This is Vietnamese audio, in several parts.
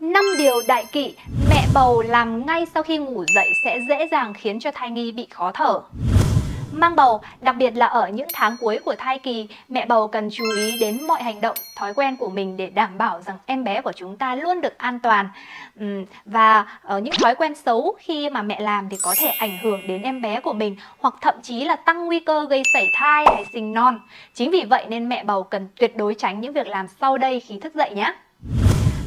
5 điều đại kỵ mẹ bầu làm ngay sau khi ngủ dậy sẽ dễ dàng khiến cho thai nhi bị khó thở. Mang bầu, đặc biệt là ở những tháng cuối của thai kỳ, mẹ bầu cần chú ý đến mọi hành động, thói quen của mình để đảm bảo rằng em bé của chúng ta luôn được an toàn. Và ở những thói quen xấu khi mà mẹ làm thì có thể ảnh hưởng đến em bé của mình hoặc thậm chí là tăng nguy cơ gây sảy thai hay sinh non. Chính vì vậy nên mẹ bầu cần tuyệt đối tránh những việc làm sau đây khi thức dậy nhé.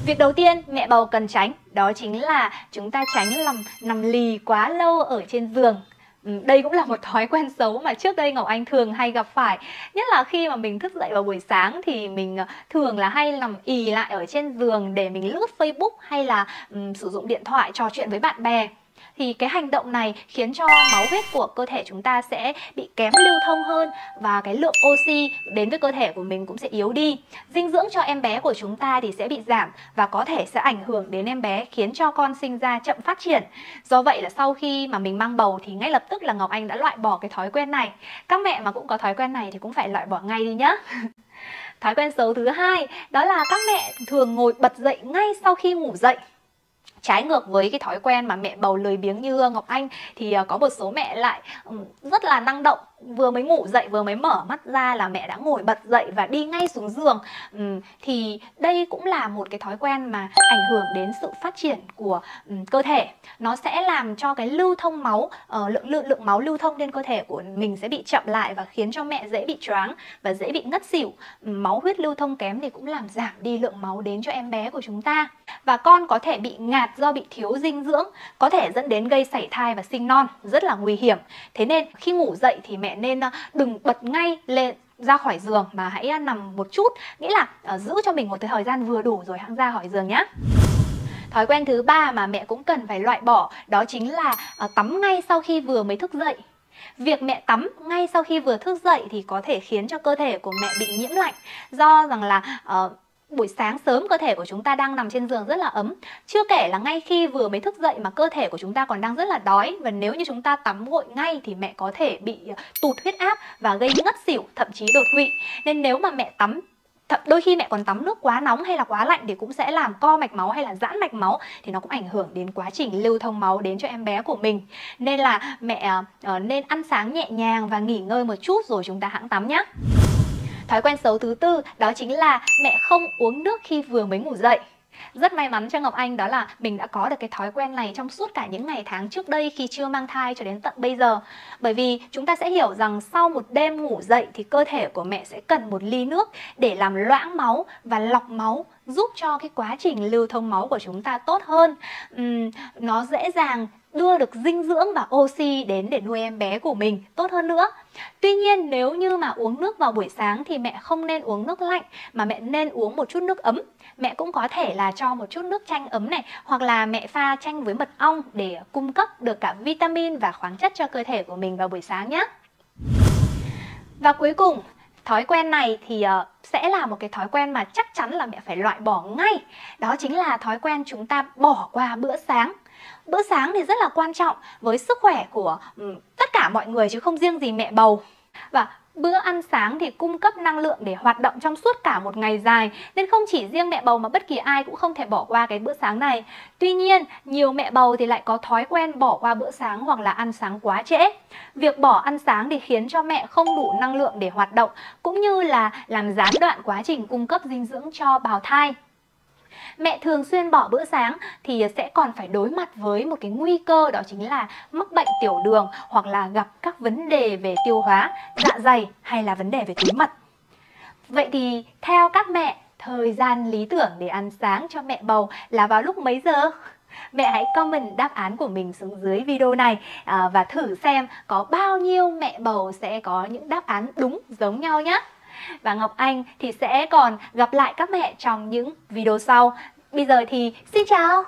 Việc đầu tiên mẹ bầu cần tránh đó chính là chúng ta tránh nằm nằm lì quá lâu ở trên giường. Ừ, đây cũng là một thói quen xấu mà trước đây Ngọc Anh thường hay gặp phải. Nhất là khi mà mình thức dậy vào buổi sáng thì mình ờ, thường là hay nằm ì lại ở trên giường để mình lướt Facebook hay là um, sử dụng điện thoại trò chuyện với bạn bè thì cái hành động này khiến cho máu huyết của cơ thể chúng ta sẽ bị kém lưu thông hơn và cái lượng oxy đến với cơ thể của mình cũng sẽ yếu đi. Dinh dưỡng cho em bé của chúng ta thì sẽ bị giảm và có thể sẽ ảnh hưởng đến em bé, khiến cho con sinh ra chậm phát triển. Do vậy là sau khi mà mình mang bầu thì ngay lập tức là Ngọc Anh đã loại bỏ cái thói quen này. Các mẹ mà cũng có thói quen này thì cũng phải loại bỏ ngay đi nhá. Thói quen xấu thứ hai, đó là các mẹ thường ngồi bật dậy ngay sau khi ngủ dậy trái ngược với cái thói quen mà mẹ bầu lười biếng như Ngọc Anh, thì ờ, có một số mẹ lại rất là năng động. Vừa mới ngủ dậy, vừa mới mở mắt ra là mẹ đã ngồi bật dậy và đi ngay xuống giường. Thì đây cũng là một cái thói quen mà ảnh hưởng đến sự phát triển của cơ thể. Nó sẽ làm cho cái lưu thông máu ờ, lượng lượng lượng máu lưu thông lên cơ thể của mình sẽ bị chậm lại và khiến cho mẹ dễ bị choáng và dễ bị ngất xỉu. Máu huyết lưu thông kém thì cũng làm giảm đi lượng máu đến cho em bé của chúng ta và con có thể bị ngạt do bị thiếu dinh dưỡng có thể dẫn đến gây sảy thai và sinh non rất là nguy hiểm. Thế nên khi ngủ dậy thì mẹ nên ờ, đừng bật ngay lên ra khỏi giường mà hãy ờ, nằm một chút. Nghĩa là ờ, giữ cho mình một thời gian vừa đủ rồi hãng ra khỏi giường nhé thói quen thứ ba mà mẹ cũng cần phải loại bỏ đó chính là tắm ngay sau khi vừa mới thức dậy. Việc mẹ tắm ngay sau khi vừa thức dậy thì có thể khiến cho cơ thể của mẹ bị nhiễm lạnh do rằng là uh, buổi sáng sớm cơ thể của chúng ta đang nằm trên giường rất là ấm. Chưa kể là ngay khi vừa mới thức dậy mà cơ thể của chúng ta còn đang rất là đói. Và nếu như chúng ta tắm gội ngay thì mẹ có thể bị ờ, tụt huyết áp và gây ngất xỉu thậm chí đột quỵ. Nên nếu mà mẹ tắm đôi khi mẹ còn tắm nước quá nóng hay là quá lạnh thì cũng sẽ làm co mạch máu hay là giãn mạch máu thì nó cũng ảnh hưởng đến quá trình lưu thông máu đến cho em bé của mình. Nên là mẹ uh, nên ăn sáng nhẹ nhàng và nghỉ ngơi một chút rồi chúng ta hãng tắm nhé Thói quen xấu thứ tư đó chính là mẹ không uống nước khi vừa mới ngủ dậy. Rất may mắn cho Ngọc Anh đó là mình đã có được cái thói quen này trong suốt cả những ngày tháng trước đây khi chưa mang thai cho đến tận bây giờ. Bởi vì chúng ta sẽ hiểu rằng sau một đêm ngủ dậy thì cơ thể của mẹ sẽ cần một ly nước để làm loãng máu và lọc máu giúp cho cái quá trình lưu thông máu của chúng ta tốt hơn. Uhm, nó dễ dàng đưa được dinh dưỡng và oxy đến để nuôi em bé của mình tốt hơn nữa. Tuy nhiên nếu như mà uống nước vào buổi sáng thì mẹ không nên uống nước lạnh mà mẹ nên uống một chút nước ấm. Mẹ cũng có thể là cho một chút nước chanh ấm này hoặc là mẹ pha chanh với mật ong để cung cấp được cả vitamin và khoáng chất cho cơ thể của mình vào buổi sáng nhé. Và cuối cùng, thói quen này thì uh, sẽ là một cái thói quen mà chắc chắn là mẹ phải loại bỏ ngay. Đó chính là thói quen chúng ta bỏ qua bữa sáng bữa sáng thì rất là quan trọng với sức khỏe của ừ, tất cả mọi người chứ không riêng gì mẹ bầu và Bữa ăn sáng thì cung cấp năng lượng để hoạt động trong suốt cả một ngày dài Nên không chỉ riêng mẹ bầu mà bất kỳ ai cũng không thể bỏ qua cái bữa sáng này. Tuy nhiên, nhiều mẹ bầu thì lại có thói quen bỏ qua bữa sáng hoặc là ăn sáng quá trễ. Việc bỏ ăn sáng thì khiến cho mẹ không đủ năng lượng để hoạt động Cũng như là làm gián đoạn quá trình cung cấp dinh dưỡng cho bào thai mẹ thường xuyên bỏ bữa sáng thì sẽ còn phải đối mặt với một cái nguy cơ đó chính là mắc bệnh tiểu đường hoặc là gặp các vấn đề về tiêu hóa, dạ dày hay là vấn đề về túi mật. Vậy thì theo các mẹ, thời gian lý tưởng để ăn sáng cho mẹ bầu là vào lúc mấy giờ? Mẹ hãy comment đáp án của mình xuống dưới video này à, và thử xem có bao nhiêu mẹ bầu sẽ có những đáp án đúng giống nhau nhé và Ngọc Anh thì sẽ còn gặp lại các mẹ trong những video sau. Bây giờ thì xin chào!